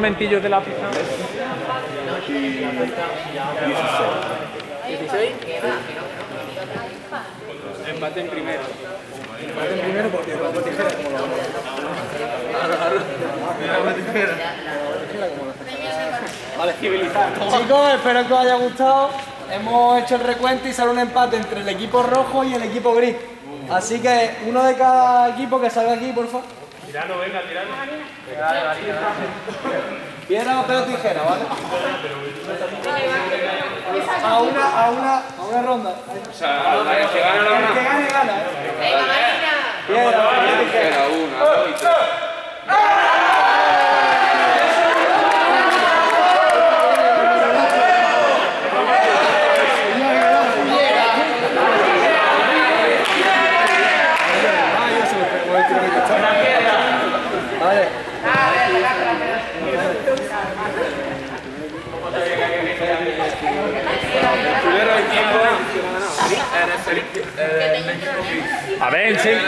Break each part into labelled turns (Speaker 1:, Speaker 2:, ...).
Speaker 1: Quitaros un momentillo de la pizarra.
Speaker 2: Empate en primero.
Speaker 3: Chicos, espero que os haya gustado. Hemos hecho el recuento y sale un empate entre el equipo rojo y el equipo gris. Así que uno de cada equipo que salga aquí, por favor.
Speaker 1: Tirano, venga, tirano.
Speaker 3: Piedra, papel o tijera, ¿vale? A una, a una, a una ronda.
Speaker 2: O sea, la que gana la
Speaker 3: El que
Speaker 2: gana.
Speaker 3: gane, gana. Piedra, papel o tijera.
Speaker 2: Era una, dos y tres.
Speaker 3: Vale.
Speaker 2: Primero equipo. Eres el, el equipo gris.
Speaker 1: A ver, enseña,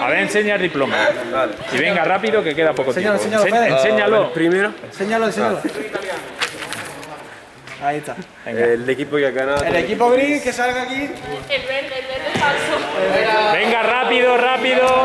Speaker 1: a ver, enseña el diploma. Y venga rápido que queda poco tiempo.
Speaker 3: Enséñalo, enséñalo,
Speaker 1: Ense- enséñalo.
Speaker 4: Primero,
Speaker 3: Enséñalo, enséñalo. Ahí está.
Speaker 4: el equipo que ha ganado.
Speaker 3: El equipo gris que salga aquí.
Speaker 5: El verde, el verde falso.
Speaker 1: Venga, rápido, rápido.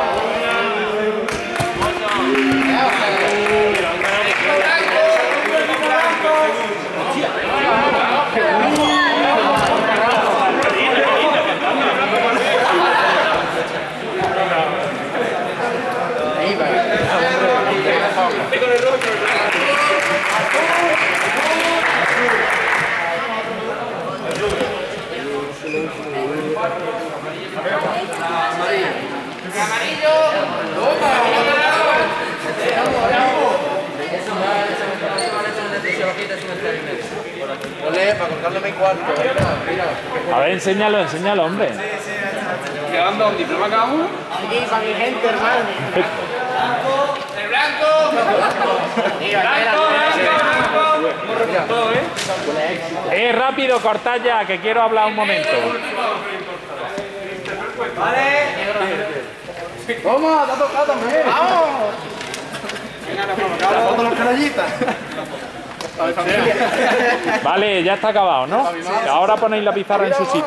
Speaker 4: Para mi.
Speaker 1: A ver, enséñalo, enséñalo, hombre.
Speaker 2: Le van a un diploma cada uno.
Speaker 1: Eh, rápido, cortad ya, que quiero hablar un momento.
Speaker 3: ¡Toma! ¡Te ha tocado también! ¡Vamos! La foto de los canallitas.
Speaker 1: Vale, ya está acabado, ¿no? Ahora ponéis la pizarra en su sitio.